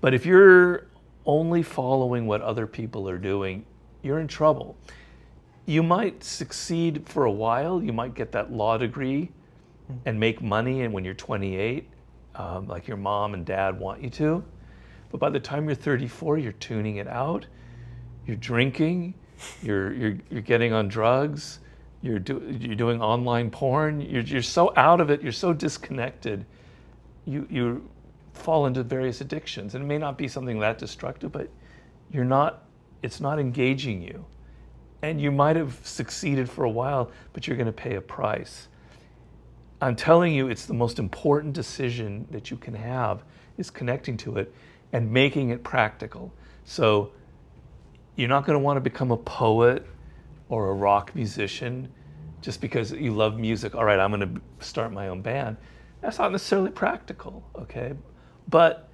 But if you're only following what other people are doing, you're in trouble. You might succeed for a while. You might get that law degree and make money, and when you're 28, um, like your mom and dad want you to. But by the time you're 34, you're tuning it out. You're drinking. You're you're you're getting on drugs. You're do, you're doing online porn. You're you're so out of it. You're so disconnected. You you fall into various addictions, and it may not be something that destructive, but you're not. It's not engaging you, and you might have succeeded for a while, but you're going to pay a price. I'm telling you, it's the most important decision that you can have is connecting to it and making it practical. So you're not going to want to become a poet or a rock musician just because you love music. All right, I'm going to start my own band. That's not necessarily practical, okay? But